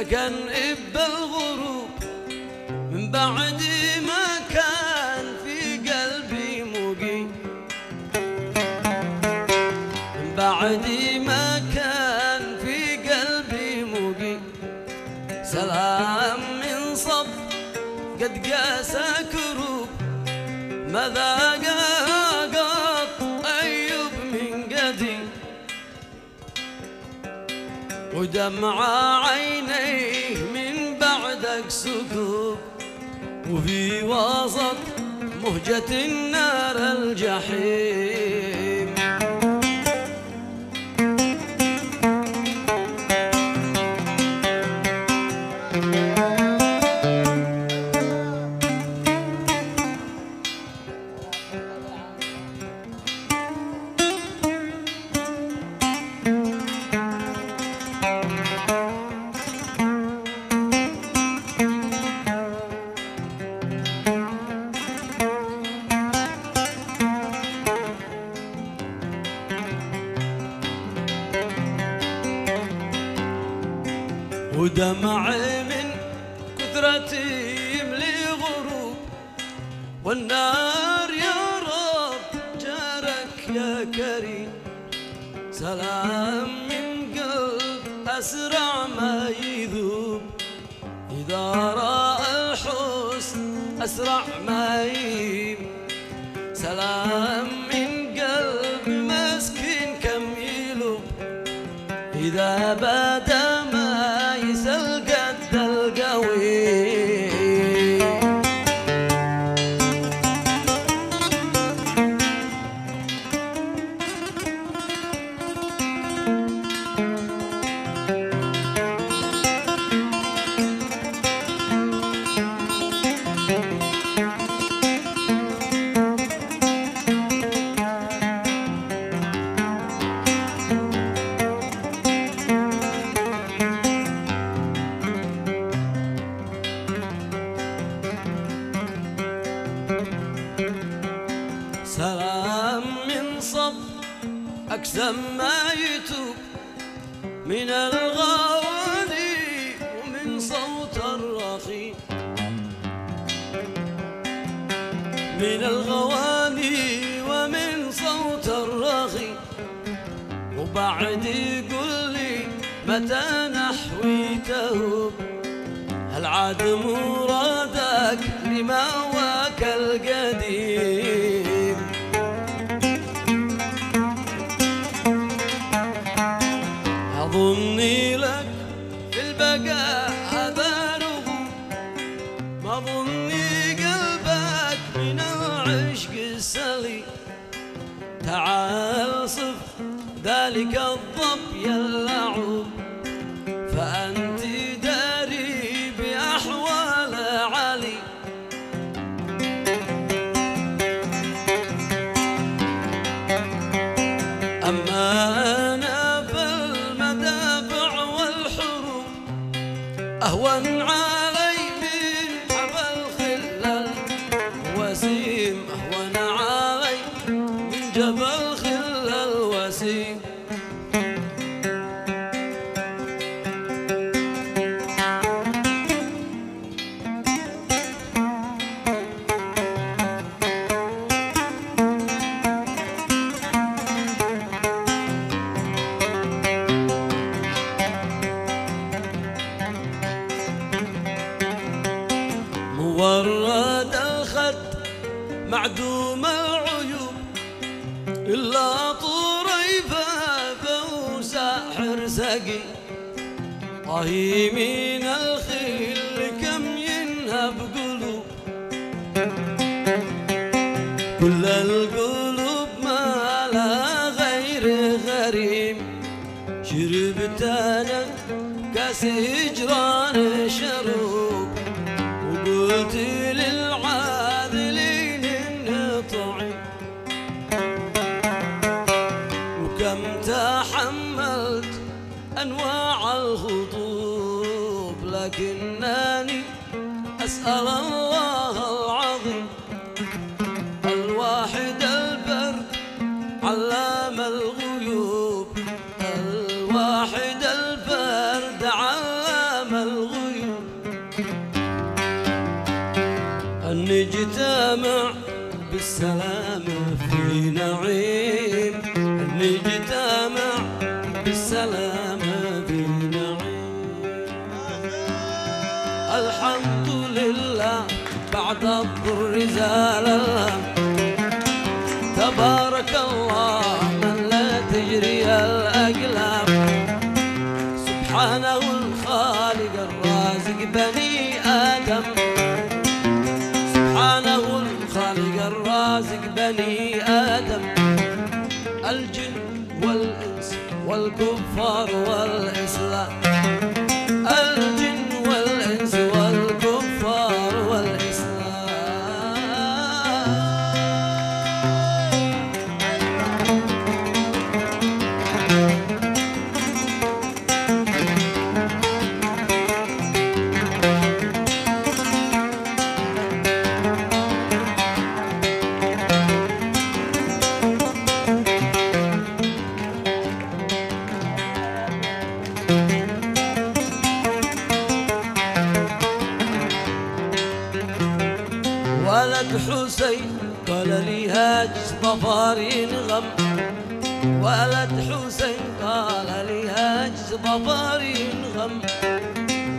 سكن إب الغروب من بعد ودمع عينيه من بعدك سكوب وفي وسط مهجة النار الجحيم. ودمعي من كثرتي يملي غروب. والنار يا رب جارك يا كريم. سلام من قلب أسرع ما يذوب. إذا رأى الحسن أسرع ما يم سلام من قلب مسكين كم يلوب. إذا بدا متى نحويته هل عاد مرادك لما واك القديم؟ أظني لك في البقاء رغم ما ظني قلبك من العشق السلي. تعال صف ذلك الضب يلعب أهون علي سقي طهي من الخيل كم ينهب قلوب. كل القلوب ما لها غير غريم. شربت أنا كاس أسأل الله العظيم. الواحد البرد علام الغيوب. الواحد البرد علام الغيوب. أن نجتمع بالسلام في نعيم. أن نجتمع بعد الضر زال الهم تبارك الله من لا تجري الأقلام. سبحانه الخالق الرازق بني آدم. سبحانه الخالق الرازق بني آدم. الجن والإنس والكفار والإسلام. الجن قال لي هاج ظفارين غم. ولد حسين قال لي هاج ظفارين غم.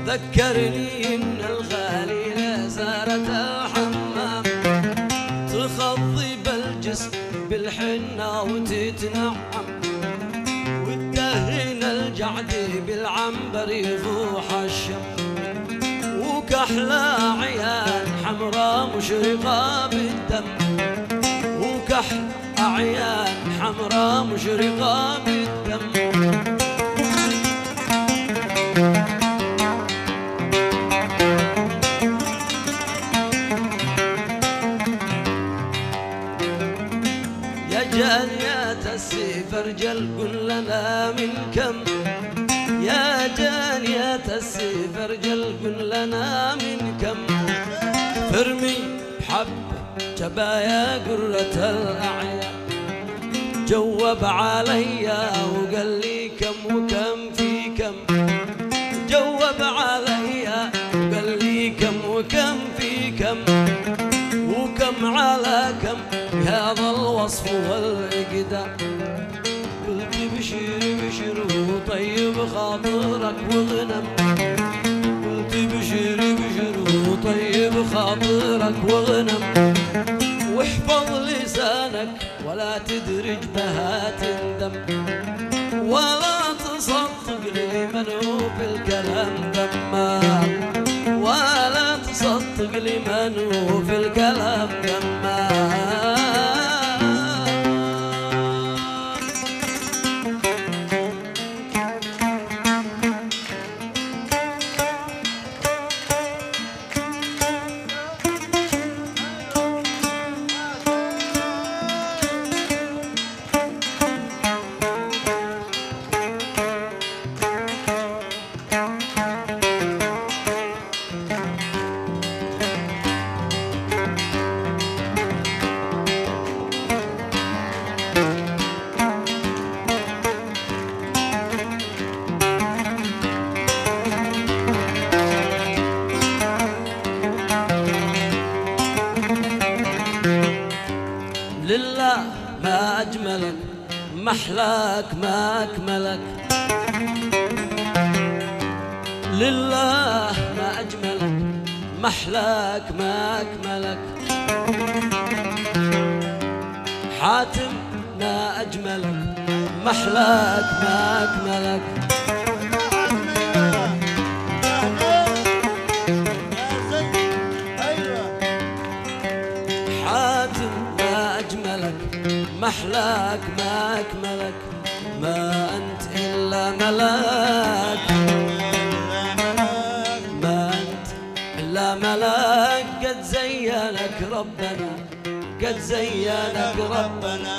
ذكرني إن الخليلة زارت الحمام تخضب الجسم بالحنة وتتنعم. وتدهن الجعد بالعنبر يفوح الشم وكحلى عيان حمراء مشرقة بالدم. وكحل أعيان حمراء مشرقة بالدم. يا جانية السيف ارجل قل لنا من كم. يا جانية السيف ارجل قل لنا من كم. جبايا قرة الأعيان جوب عليا وقال لي كم وكم في كم. جوب عليا وقال لي كم وكم في كم. وكم على كم بهذا الوصف والإقدام. قلت بشير بشير وطيب خاطرك وغنم. قلت بشير بشير وطيب خاطرك وغنم. ولا تدرج بها تندم ولا تصدق لمن هو في الكلام ذمام ولا تصدق لمن هو في الكلام ذمام محلاك ما أكملك لله ما أجملك محلاك ما أكملك حاتم ما أجملك محلاك ما أكملك محلاك ما أكملك ما أنت إلا ملاك ما أنت إلا ملاك قد زينك ربنا قد زينك ربنا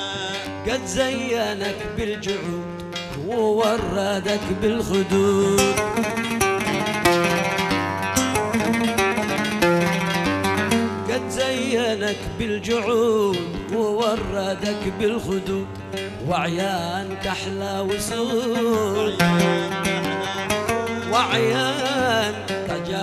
قد زينك بالجعود ووردك بالخدود قد زينك بالجعود ووردك بالخدود وعيانك أحلى وسود. وعيان تجاوزوا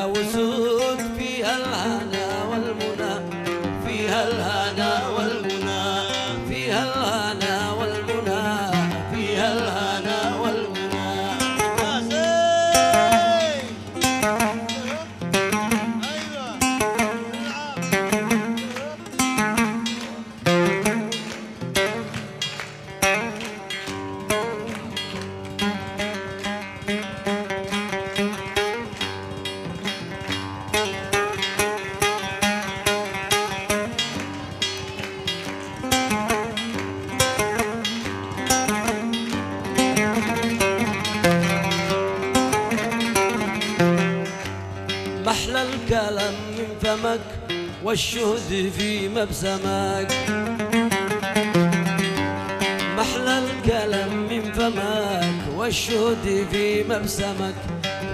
الكلام من فمك والشهد في مبسمك. محلى الكلام من فمك والشهد في مبسمك.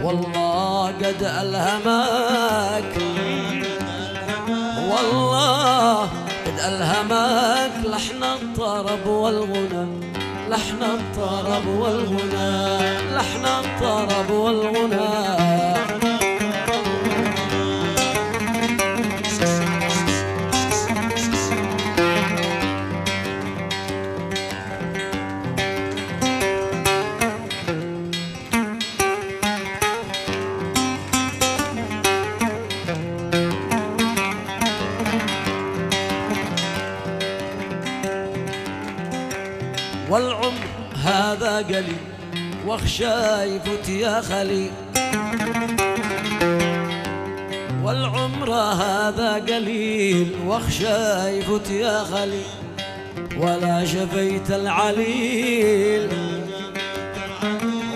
والله قد ألهمك. والله قد ألهمك. لحن الطرب والغنى لحن الطرب والغنى لحن الطرب والغنى. قليل واخشى يفوت يا خليل والعمر هذا قليل واخشى يفوت يا خليل ولا شفيت العليل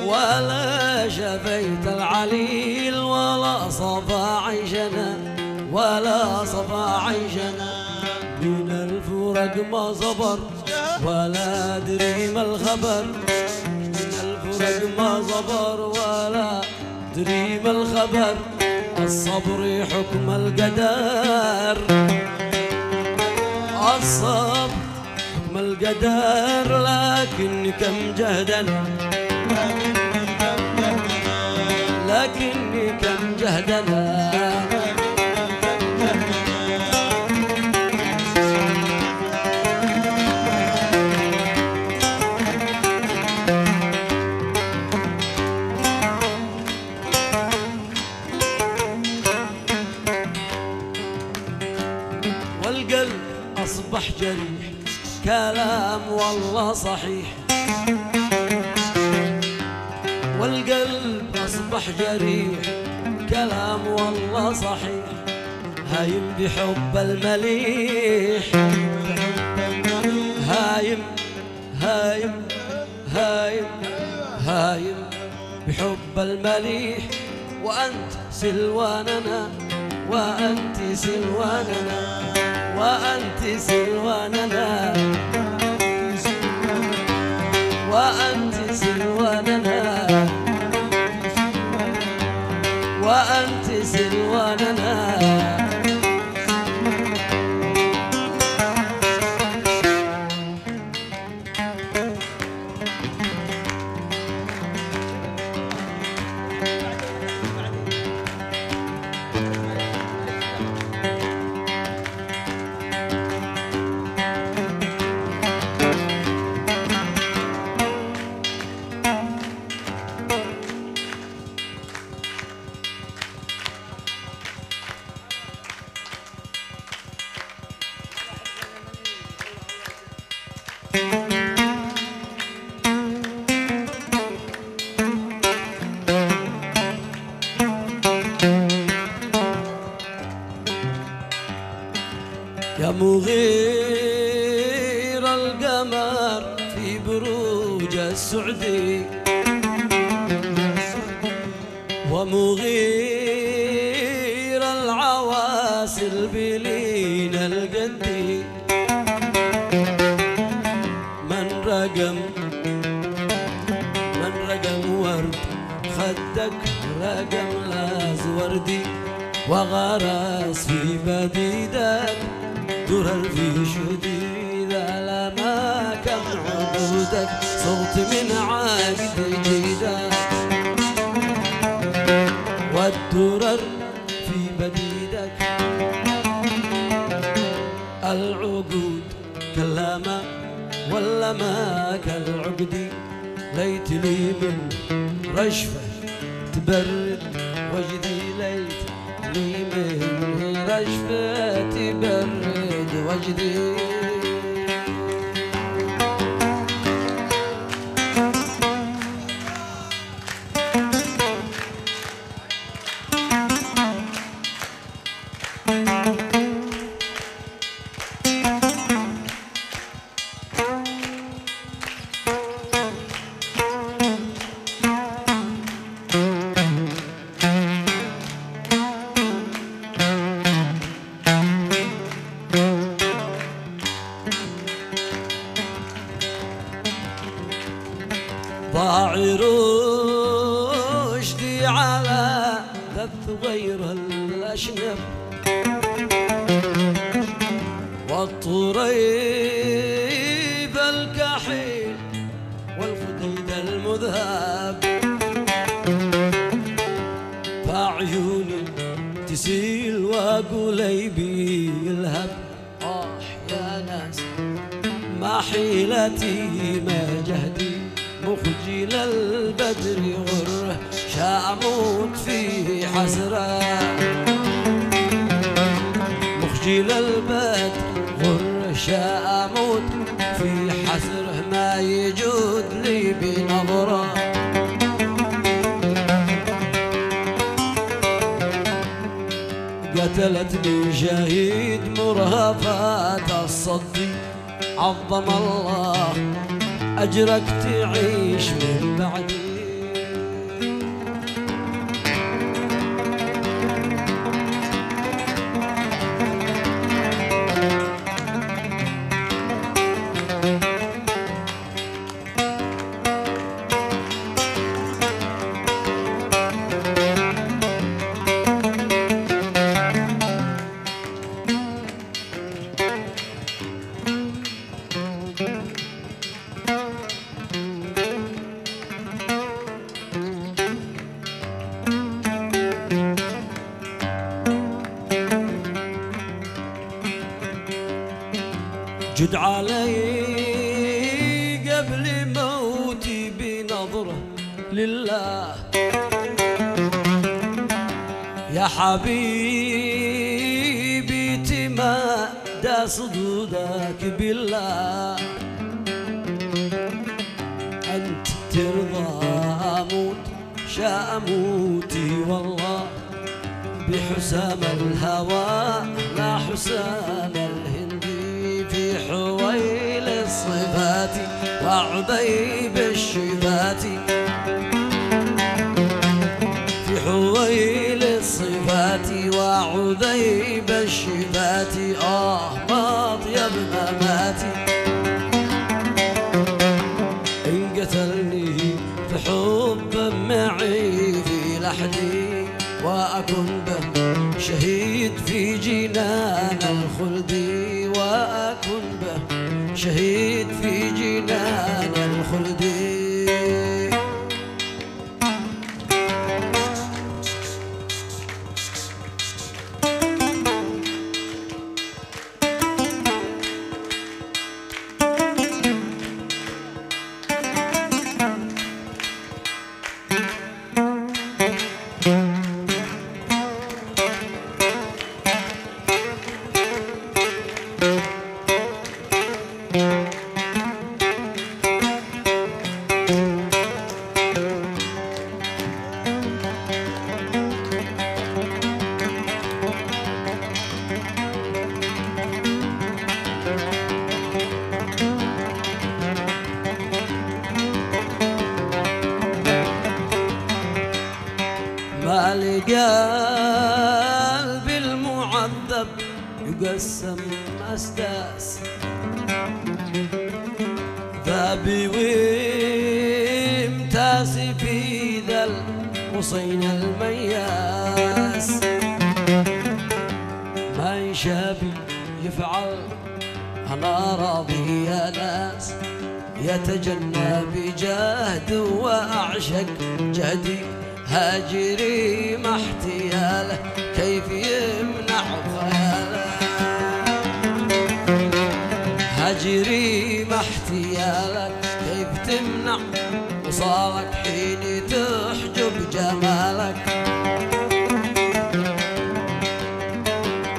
ولا شفيت العليل ولا صفى عيشنا ولا صفى عيشنا من الفرق ما صبر ولا أدري ما الخبر. الفرق ما صبر ولا أدري ما الخبر الصبر حكم القدر. الصبر حكم القدر لكن كم جهدنا لكن كم جهدنا كلام والله صحيح. والقلب أصبح جريح. كلام والله صحيح. هايم بحب المليح. هايم هايم هايم هايم بحب المليح. وأنت سلواننا. وأنت سلواننا. وأنت سلواننا وأنت سلواننا وأنت سلواننا بروج السعدي ومغير العواسل بلين القدي من رقم من رقم ورد خدك رقم لاز وردي وغرس في بديدك درر في كم عقودك صوت من عقد جيدك والدرر في بديدك. العقود كلامة ولا ما كالعقدي ليت لي من رشفة تبرد وجدي ليت لي من رشفة تبرد وجدي. طاع دي على ذا الأشنب. والطريب الكحيل والخدود المذهب. فعيوني تسيل وقليبي الهب آه يا ناس ما حيلتي ما جهدي. مخجل البدر غره شاموت في حسرة. مخجل البدر غره شاموت في حسرة. ما يجود لي بنظرة. قتلتني شهيد مرهفات الصدي. عظم الله أجرك تعيش من بعدي جد علي قبل موتي بنظرة لله. يا حبيبي تمادى صدودك بالله. أنت ترضى أموت شاء أموتي والله. بحسام الهوى لا حسام وعبيب الشفات في حويل الصفات وعذيب يقسم أسداس. ذابي وامتاسي في ذا الحصين المياس. ما يشابي يفعل أنا راضي يا ناس. يتجنى بجهد وأعشق جهدي. هاجري ما احتياله كيف يمنع خياله هاجري ما احتيالك كيف تمنع وصالك حين تحجب جمالك؟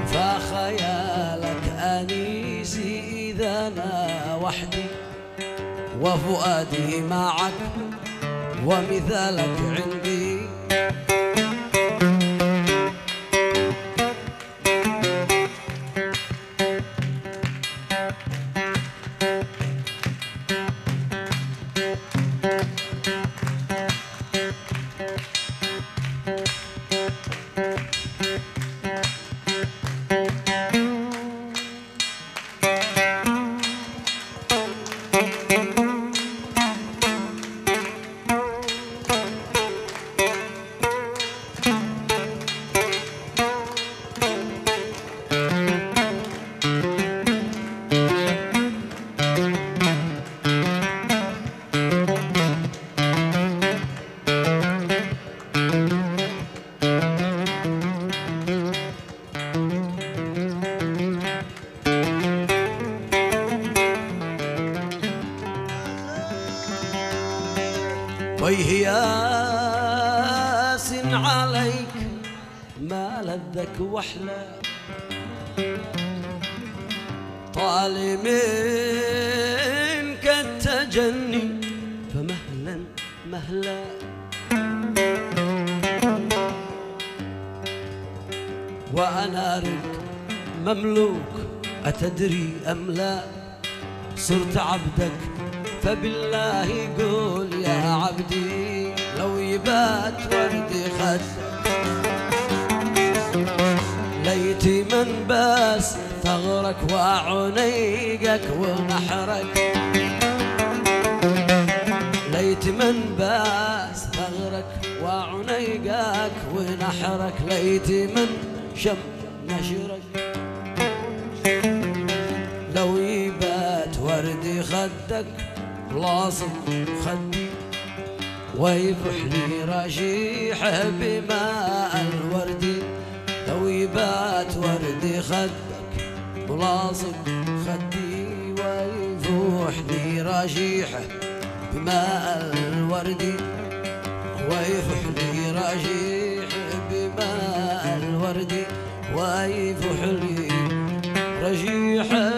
فخيالك أنيسي إذا أنا وحدي وفؤادي معك ومثالك عندي وأنا رك مملوك أتدري أم لا؟ صرت عبدك فبالله قول يا عبدي لو يبات وردي خدك ليتي من بس ثغرك وعنيقك ونحرك. ليت من بس ثغرك وعنيقك ونحرك. ليت من شم نشرك. لو يبات وردي خدك لاصق خدي ويفح لي رشيحه بماء الورد. لو يبات وردي خدك بلاصق خدي. ويفوح لي رشيحه بماء الورد. ويفح لي رشيحه بماء الورد ويفح لي رشيحه